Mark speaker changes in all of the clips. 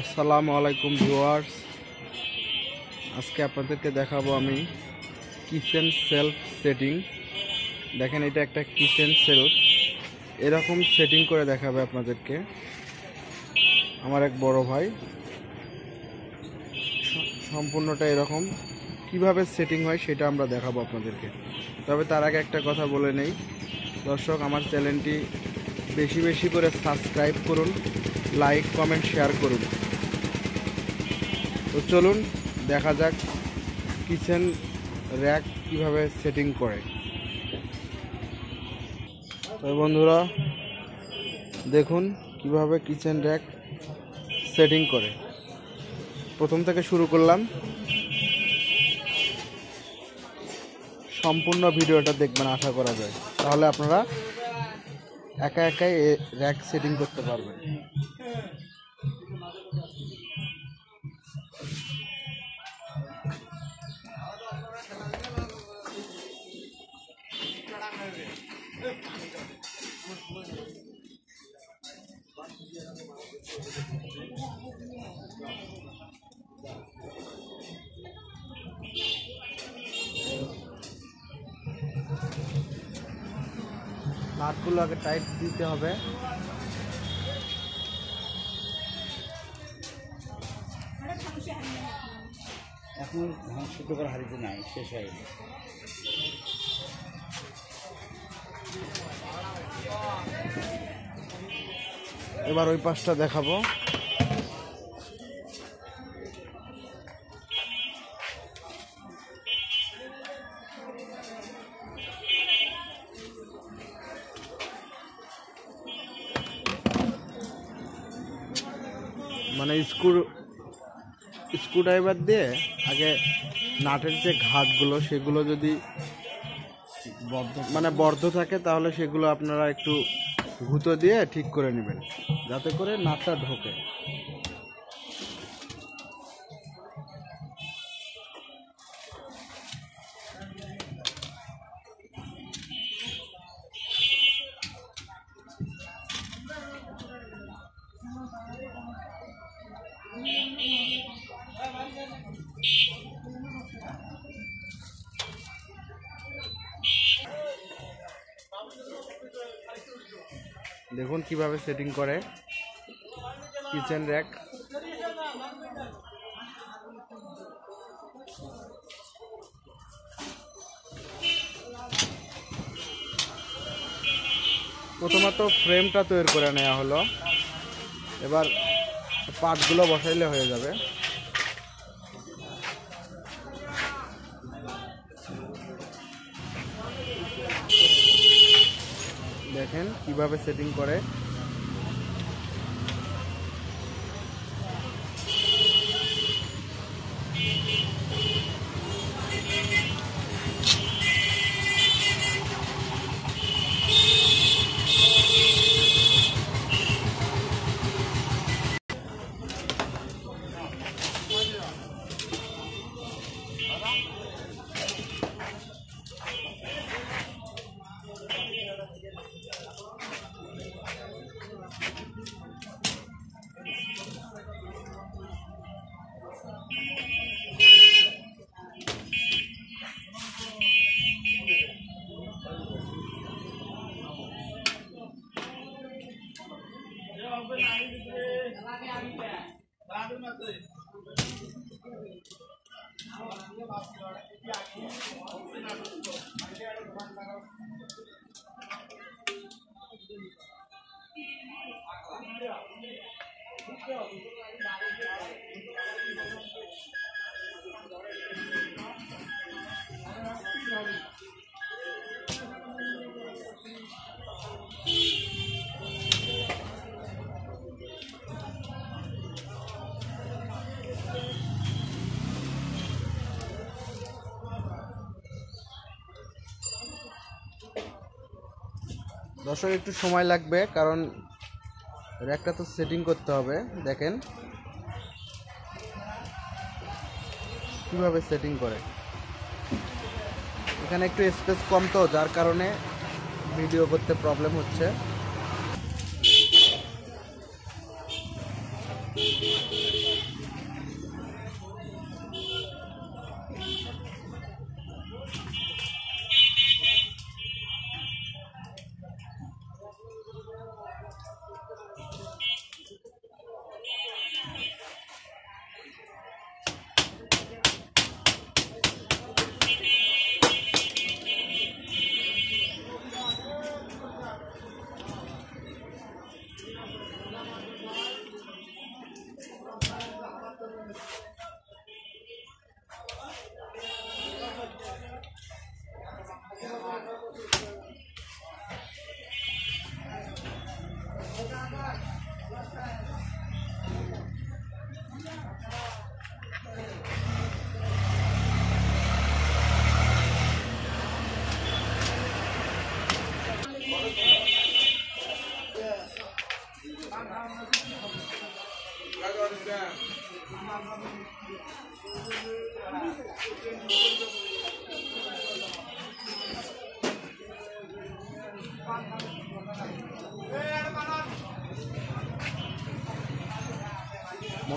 Speaker 1: আসসালামু আলাইকুম ভিউয়ার্স। আজকে আপনাদেরকে দেখাবো আমি কিচেন সেলফ সেটিং। দেখেন, এটা একটা কিচেন সেলফ। এরকম সেটিং করে দেখাবে আপনাদেরকে। আমার এক বড় ভাই। সম্পূর্ণটা এরকম। কীভাবে সেটিং হয় সেটা আমরা দেখাবো আপনাদেরকে। তবে তার আগে একটা কথা বলে নেই। দর্শক, আমার চ্যানেলটি বেশি বেশি করে সাবস্ক্রাইব করুন, লাইক, কমেন্ট, শেয়ার করুন। তো চলুন, দেখা যাক কিচেন র্যাক কীভাবে সেটিং করে। তো বন্ধুরা, দেখুন কীভাবে কিচেন র্যাক সেটিং করে। প্রথম থেকে শুরু করলাম। সম্পূর্ণ ভিডিওটা দেখবেন, আশা করা যায়। তাহলে আপনারা একা একাই র্যাক সেটিং করতে পারবেন। নাটগুলো আগে টাইট দিতে হবে।
Speaker 2: এখন ধান শুদ্ধ করা হারিতে নাই শেষ হয়ে গেছে
Speaker 1: এবার ওই পাশটা দেখাবো। স্ক্রু ড্রাইভার দিয়ে আগে নাটের যে ঘাটগুলো, সেগুলো যদি মানে বদ্ধ থাকে, তাহলে সেগুলো আপনারা একটু ঘুঁতো দিয়ে ঠিক করে নেবেন, যাতে করে নাটটা ঢোকে। দেখুন কীভাবে সেটিং করে। কিচেন র্যাক প্রথমত ফ্রেমটা তৈরি করে নেওয়া হলো। এবার পার্টগুলো বসাইলে হয়ে যাবে। দেখেন কীভাবে সেটিং করে। দর্শক, একটু সময় লাগবে, কারণ র্যাকটা তো সেটিং করতে হবে, দেখেন। কীভাবে সেটিং করে? এখানে একটু স্পেস কম তো, যার কারণে ভিডিও করতে প্রবলেম হচ্ছে।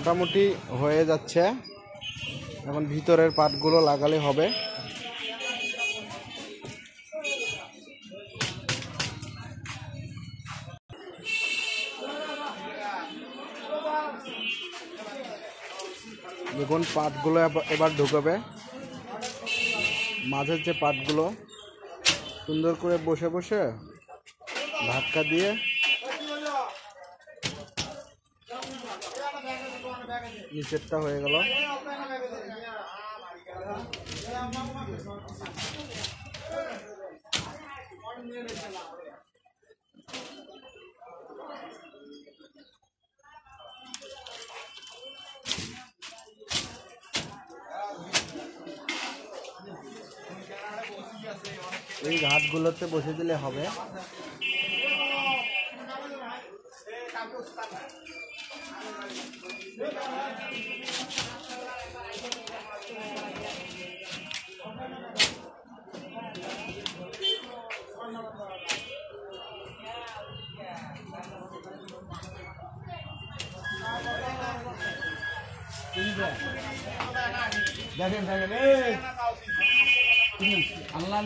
Speaker 1: মোটামুটি হয়ে যাচ্ছে। এখন ভিতরের পাটগুলো লাগালে হবে। দেখুন, পাটগুলো এবার- ঢুকাবে। মাঝের যে পাটগুলো, সুন্দর করে বসে বসে ধাক্কা দিয়ে নিচেরটা হয়ে গেল। এই ঘাটগুলোতে বসে দিলে হবে।
Speaker 2: দেখেন দেখেন আল্লাহ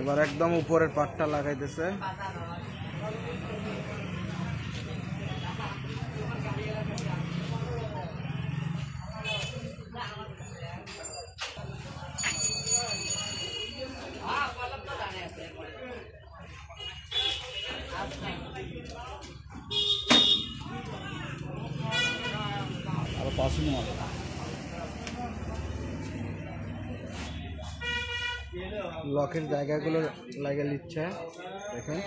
Speaker 1: এবার একদম উপরের পাটটা লাগাইতেছে। লকের জায়গাগুলো লাগিয়ে নিচ্ছে। দেখেন।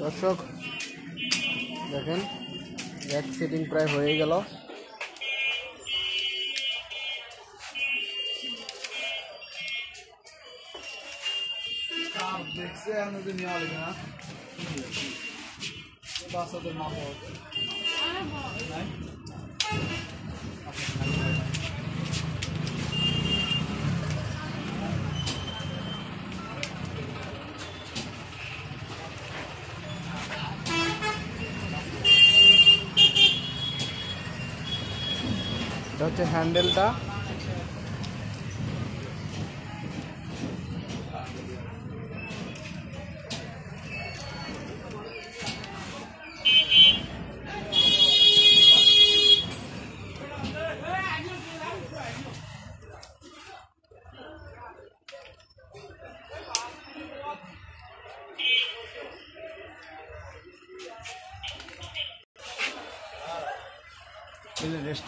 Speaker 1: দর্শক দেখেন এক সেটিং প্রায় হয়ে গেল।
Speaker 2: দেখছে আমাদের নিয়ে আলে না বাচ্চাদের মা বাবা
Speaker 1: এটা হচ্ছে হ্যান্ডেলটা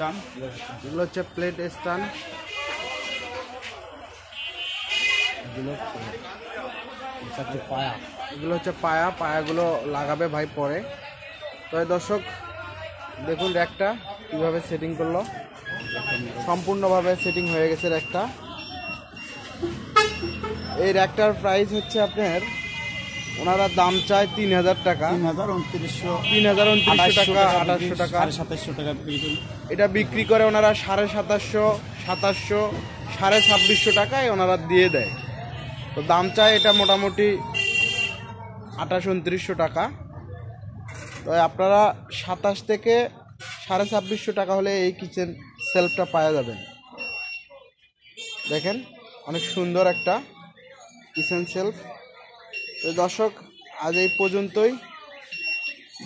Speaker 2: রেস্টান
Speaker 1: এগুলো হচ্ছে প্লেট
Speaker 2: চারটে পায়া
Speaker 1: এগুলো হচ্ছে পায়া। পায়াগুলো লাগাবে ভাই পরে। তো দর্শক, দেখুন র্যাকটা কীভাবে সেটিং করল। সম্পূর্ণভাবে সেটিং হয়ে গেছে র্যাকটা। এই র্যাকটার প্রাইস হচ্ছে আপনার ওনারা দাম চায় তিন হাজার টাকা।
Speaker 2: তিন হাজার উনত্রিশশো
Speaker 1: তিন হাজার উনত্রিশশো টাকা আঠাশশো টাকা।
Speaker 2: সাড়ে সাতাশশো টাকা
Speaker 1: এটা বিক্রি করে ওনারা সাড়ে সাতাশশো সাতাশশো সাড়ে ছাব্বিশশো টাকায় ওনারা দিয়ে দেয়। তো দাম চায় এটা মোটামুটি আঠাশ উনত্রিশশো টাকা। তো আপনারা সাতাশ থেকে সাড়ে ছাব্বিশশো টাকা হলে এই কিচেন সেলফটা পাওয়া যাবেন দেখেন অনেক সুন্দর একটা কিচেন সেলফ। তো দর্শক, আজ এই পর্যন্তই।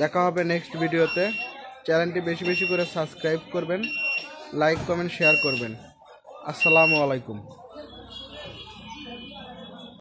Speaker 1: দেখা হবে নেক্সট ভিডিওতে চ্যানেলটি বেশি বেশি করে সাবস্ক্রাইব করবেন লাইক কমেন্ট শেয়ার করবেন। আসসালামু আলাইকুম।